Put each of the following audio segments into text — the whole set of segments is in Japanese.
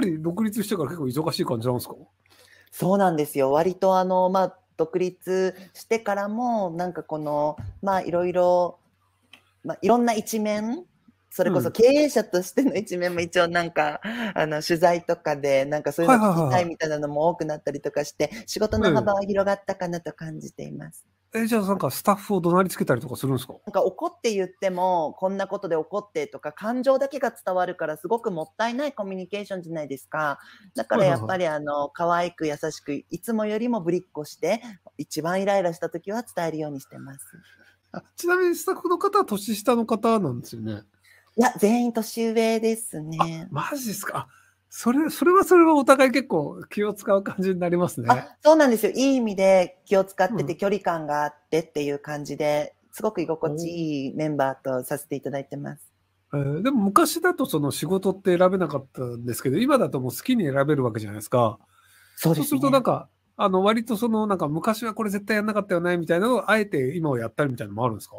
ぱり独立してから結構忙しい感じなんですか？そうなんですよ。割とあの、まあ、独立してからも、なんかこの、まあ、いろいろ、まあ、いろんな一面、それこそ経営者としての一面も一応なんか、あの、取材とかで、なんかそういうの聞きたいみたいなのも多くなったりとかして、仕事の幅は広がったかなと感じています。え、じゃあなんかスタッフを怒鳴りつけたりとかするんですか？なんか怒って言っても、こんなことで怒ってとか、感情だけが伝わるから、すごくもったいないコミュニケーションじゃないですか。だからやっぱりあの、可愛く優しく、いつもよりもぶりっこして、一番イライラした時は伝えるようにしてます。あちなみにスタッフの方は年下の方なんですよね。いや、全員年上ですね。マジですか？それ、それはそれはお互い結構気を使う感じになりますね。あ、そうなんですよ。いい意味で気を使ってて、距離感があってっていう感じで、すごく居心地いいメンバーとさせていただいてます。えー、でも昔だとその仕事って選べなかったんですけど、今だともう好きに選べるわけじゃないですか。そうです、ね、そうするとなんか、あの割とそのなんか昔はこれ絶対やんなかったよねみたいなのをあえて今をやったりみたいなのもあるんですか？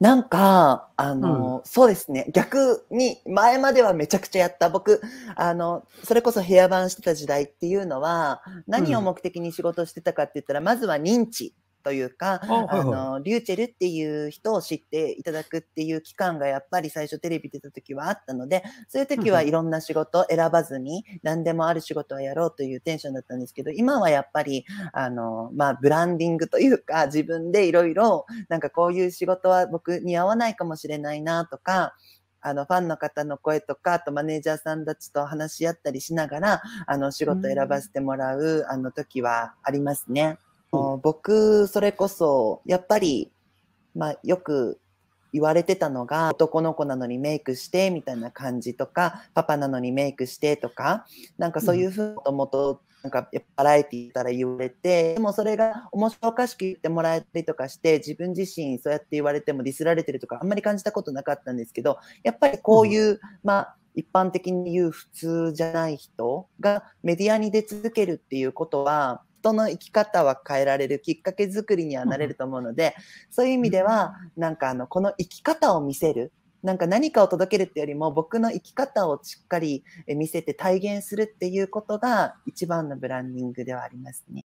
なんか、あの、うん、そうですね。逆に、前まではめちゃくちゃやった。僕、あの、それこそ部屋番してた時代っていうのは、何を目的に仕事してたかって言ったら、うん、まずは認知。というか、あの、リューチェルっていう人を知っていただくっていう期間がやっぱり最初テレビ出た時はあったので、そういう時はいろんな仕事選ばずに何でもある仕事をやろうというテンションだったんですけど、今はやっぱり、あの、まあ、ブランディングというか、自分でいろいろ、なんかこういう仕事は僕に合わないかもしれないなとか、あの、ファンの方の声とか、あとマネージャーさんたちと話し合ったりしながら、あの、仕事選ばせてもらう、あの時はありますね。僕、それこそ、やっぱり、まあ、よく言われてたのが、男の子なのにメイクしてみたいな感じとか、パパなのにメイクしてとか、なんかそういうふうともと、なんかバラエティーから言われて、でもそれが面白おかしく言ってもらえたりとかして、自分自身そうやって言われてもディスられてるとか、あんまり感じたことなかったんですけど、やっぱりこういう、うん、まあ、一般的に言う普通じゃない人がメディアに出続けるっていうことは、人の生き方は変えられるきっかけ作りにはなれると思うので、そういう意味では、なんかあの、この生き方を見せる。なんか何かを届けるってよりも僕の生き方をしっかり見せて体現するっていうことが一番のブランディングではありますね。